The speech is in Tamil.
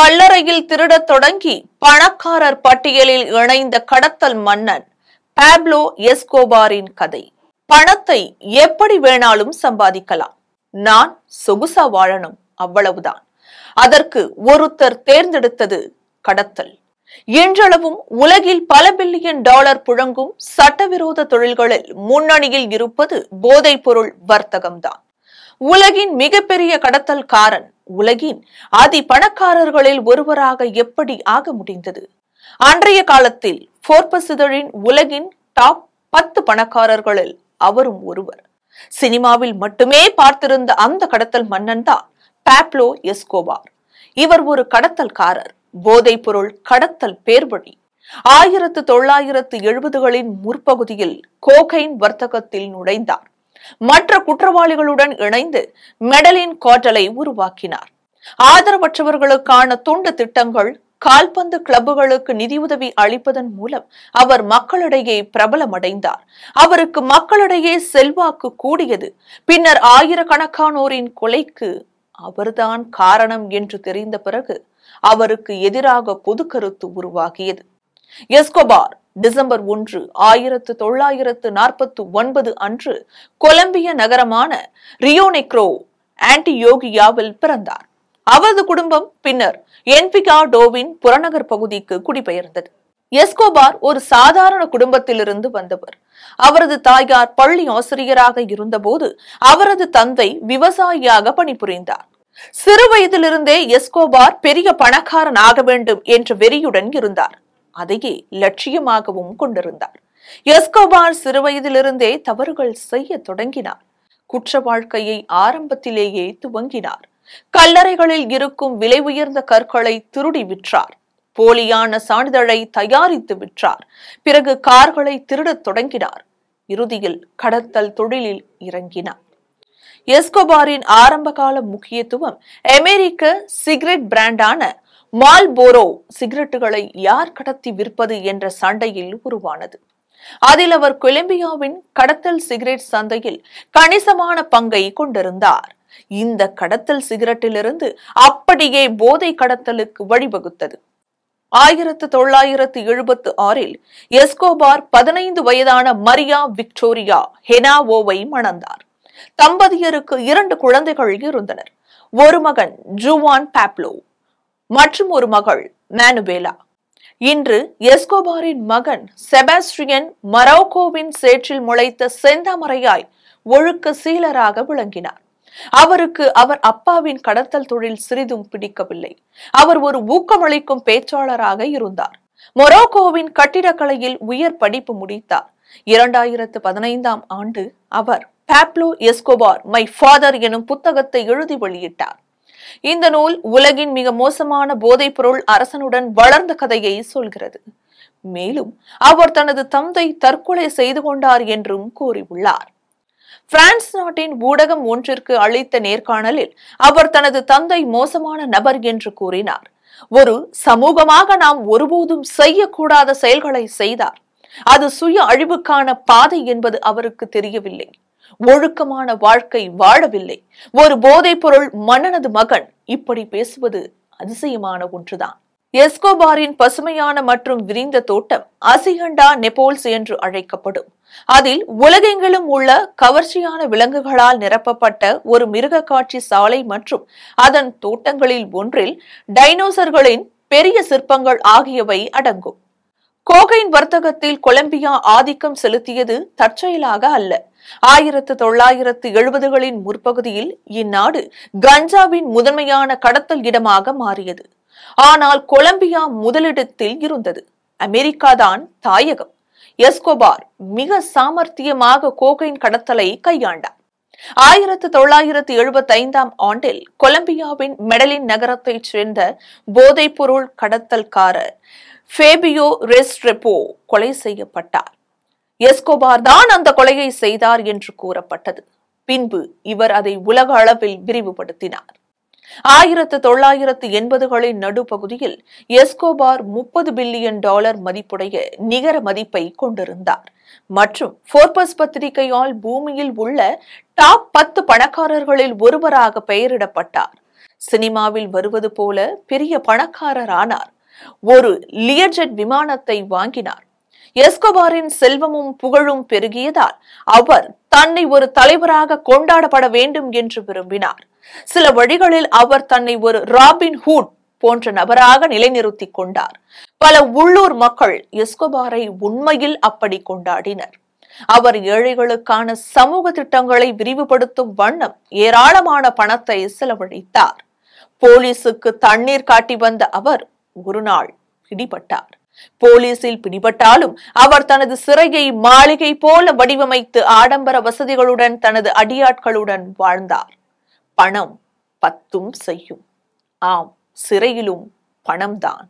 கல்லறையில் திருடத் தொடங்கி பணக்காரர் பட்டியலில் இணைந்த கடத்தல் மன்னன் பாப்லோ எஸ்கோபாரின் கதை. பணத்தை எப்படி வேணாலும் சம்பாதிக்கலாம். நான் சொகுசா வாழணும் அவ்வளவுதான். அதற்கு ஒருத்தர் தேர்ந்தெடுத்தது கடத்தல். இன்றளவும் உலகில் பல பில்லியன் டாலர் புழங்கும் சட்டவிரோத தொழில்களில் முன்னணியில் இருப்பது போதைப் பொருள் வர்த்தகம்தான். உலகின் மிகப்பெரிய கடத்தல்காரன் உலகின் அதி பணக்காரர்களில் ஒருவராக எப்படி ஆக முடிந்தது? அன்றைய காலத்தில் போர்பஸ் இதழின் உலகின் டாப் பத்து பணக்காரர்களில் அவரும் ஒருவர். சினிமாவில் மட்டுமே பார்த்திருந்த அந்த கடத்தல் மன்னன் தான் பாப்லோ எஸ்கோபார் இவர் ஒரு கடத்தல்காரர் போதைப் பொருள் கடத்தல் பேர்வழி. ஆயிரத்து தொள்ளாயிரத்து எழுபதுகளின் முற்பகுதியில் கோகைன் வர்த்தகத்தில் நுழைந்தார். மற்ற குற்றவாளிகளுடன் இணைந்து மெடலின் கோட்டலை உருவாக்கினார். ஆதரவற்றவர்களுக்கான துண்டு திட்டங்கள் கால்பந்து கிளப்புகளுக்கு நிதியுதவி அளிப்பதன் மூலம் அவர் மக்களிடையே பிரபலமடைந்தார். அவருக்கு மக்களிடையே செல்வாக்கு கூடியது பின்னர் ஆயிரக்கணக்கானோரின் கொலைக்கு அவர்தான் காரணம் என்று தெரிந்த பிறகு அவருக்கு எதிராக பொது கருத்து உருவாகியது. எஸ்கோபார் டிசம்பர் ஒன்று ஆயிரத்து தொள்ளாயிரத்து நாற்பத்து ஒன்பது அன்று கொலம்பிய நகரமான ரியோனெக்ரோ ஆன்டியோகியாவில் பிறந்தார். அவரது குடும்பம் பின்னர் என்பிகாடோவின் புறநகர் பகுதிக்கு குடிபெயர்ந்தது. எஸ்கோபார் ஒரு சாதாரண குடும்பத்திலிருந்து வந்தவர். அவரது தாயார் பள்ளி ஆசிரியராக இருந்தபோது அவரது தந்தை விவசாயியாக பணிபுரிந்தார். சிறு வயதிலிருந்தே எஸ்கோபார் பெரிய பணக்காரன் ஆக வேண்டும் என்ற வெறியுடன் இருந்தார். அதையே லட்சியமாகவும் கொண்டிருந்தார். எஸ்கோபார் சிறுவயதிலிருந்தே தவறுகள் செய்ய தொடங்கினார். குற்ற வாழ்க்கையை ஆரம்பத்திலேயே துவங்கினார். கல்லறைகளில் இருக்கும் விலை உயர்ந்த கற்களை திருடி விற்றார். போலியான சான்றிதழை தயாரித்து விற்றார். பிறகு கார்களை திருடத் தொடங்கினார். இறுதியில் கடத்தல் தொழிலில் இறங்கினார். எஸ்கோபாரின் ஆரம்பகால முக்கியத்துவம் அமெரிக்க சிகரெட் பிராண்டான மால்போரோ சிகரெட்டுகளை யார் கடத்தி விற்பது என்ற சண்டையில் உருவானது. அதில் அவர் கொலம்பியாவின் கடத்தல் சிகரெட் சந்தையில் கணிசமான பங்கை கொண்டிருந்தார். இந்த கடத்தல் சிகரெட்டிலிருந்து அப்படியே போதை கடத்தலுக்கு வழிவகுத்தது. ஆயிரத்து தொள்ளாயிரத்து எழுபத்து ஆறில் எஸ்கோபார் பதினைந்து வயதான மரியா விக்டோரியா ஹெனாவோவை மணந்தார். தம்பதியருக்கு இரண்டு குழந்தைகள் இருந்தனர். ஒரு மகன் ஜூவான் பாப்லோ. மற்றும் ஒரு மகள் மேனுபேலா இன்று எஸ்கோபாரின் மகன் செபாஸ்ட்ரியன் மரோக்கோவின் சேற்றில் முளைத்த செந்தாமரையாய் ஒழுக்க சீலராக விளங்கினார். அவருக்கு அவர் அப்பாவின் கடத்தல் தொழில் சிறிதும் பிடிக்கவில்லை. அவர் ஒரு ஊக்கமளிக்கும் பேச்சாளராக இருந்தார். மொரோக்கோவின் கட்டிடக்கலையில் உயர் படிப்பு முடித்தார். இரண்டாயிரத்து பதினைந்தாம் ஆண்டு அவர் பாப்லோ எஸ்கோபார் மை ஃபாதர் எனும் புத்தகத்தை எழுதி வெளியிட்டார். இந்த நூல் உலகின் மிக மோசமான போதைப் பொருள் அரசனுடன் வளர்ந்த கதையை சொல்கிறது. மேலும் அவர் தனது தந்தை தற்கொலை செய்து கொண்டார் என்றும் கூறியுள்ளார். பிரான்ஸ் நாட்டின் ஊடகம் ஒன்றிற்கு அளித்த நேர்காணலில் அவர் தனது தந்தை மோசமான நபர் என்று கூறினார். ஒரு சமூகமாக நாம் ஒருபோதும் செய்யக்கூடாத செயல்களை செய்தார். அது சுய அழிவுக்கான பாதை என்பது அவருக்கு தெரியவில்லை. ஒழுக்கமான வாழ்க்கை வாழவில்லை. ஒரு போதைப் பொருள் மன்னனது மகன். இப்படி பேசுவது அதிசயமான ஒன்றுதான். எஸ்கோபாரின் பசுமையான மற்றும் விரிந்த தோட்டம் அசிகண்டா நெப்போல்ஸ் என்று அழைக்கப்படும். அதில் உலகெங்கிலும் உள்ள கவர்ச்சியான விலங்குகளால் நிரப்பப்பட்ட ஒரு மிருக காட்சி சாலை மற்றும் அதன் தோட்டங்களில் ஒன்றில் டைனோசர்களின் பெரிய சிற்பங்கள் ஆகியவை அடங்கும். கோகைன் வர்த்தகத்தில் கொலம்பியா ஆதிக்கம் செலுத்தியது தற்செயலாக அல்ல. ஆயிரத்து தொள்ளாயிரத்து எழுபதுகளின் முற்பகுதியில் இந்நாடு கஞ்சாவின் முதன்மையான கடத்தல் இடமாக மாறியது. ஆனால் கொலம்பியா முதலிடத்தில் இருந்தது. அமெரிக்கா தான் தாயகம். எஸ்கோபார் மிக சாமர்த்தியமாக கோகைன் கடத்தலை கையாண்டார். ஆயிரத்து தொள்ளாயிரத்து எழுபத்தி ஐந்தாம் ஆண்டில் கொலம்பியாவின் மெடலின் நகரத்தைச் சேர்ந்த போதைப்பொருள் கடத்தல்காரர் ஃபேபியோ ரெஸ்ட்ரெப்போ கொலை செய்யப்பட்டார். எஸ்கோபார் தான் அந்த கொலையை செய்தார் என்று கூறப்பட்டது. பின்பு இவர் அதை உலக அளவில் விரிவுபடுத்தினார். ஆயிரத்து தொள்ளாயிரத்து எண்பதுகளின் நடுப்பகுதியில் எஸ்கோபார் முப்பது பில்லியன் டாலர் மதிப்புடைய நிகர மதிப்பை கொண்டிருந்தார். மற்றும் ஃபோர்பஸ் பத்திரிகையால் பூமியில் உள்ள டாப் பத்து பணக்காரர்களில் ஒருவராக பெயரிடப்பட்டார். சினிமாவில் வருவது போல பெரிய பணக்காரர் ஆனார் ஒரு லியர்ஜெட் விமானத்தை வாங்கினார். எஸ்கோபாரின் செல்வமும் புகழும் பெருகியதால் அவர் தன்னை ஒரு தலைவராக கொண்டாடப்பட வேண்டும் என்று விரும்பினார். சில வழிகளில் அவர் தன்னை ஒரு ராபின் ஹூட் போன்ற நபராக நிலைநிறுத்திக் கொண்டார். பல உள்ளூர் மக்கள் எஸ்கோபாரை உண்மையில் அப்படி கொண்டாடினர். அவர் ஏழைகளுக்கான சமூக திட்டங்களை விரிவுபடுத்தும் வண்ணம் ஏராளமான பணத்தை செலவழித்தார். போலீசுக்கு தண்ணீர் காட்டி வந்த அவர் ஒரு நாள் பிடிபட்டார். போலீசில் பிடிபட்டாலும் அவர் தனது சிறையை மாளிகை போல வடிவமைத்து ஆடம்பர வசதிகளுடன் தனது அடியாட்களுடன் வாழ்ந்தார். பணம் பத்தும் செய்யும். ஆம் சிறையிலும் பணம்தான்.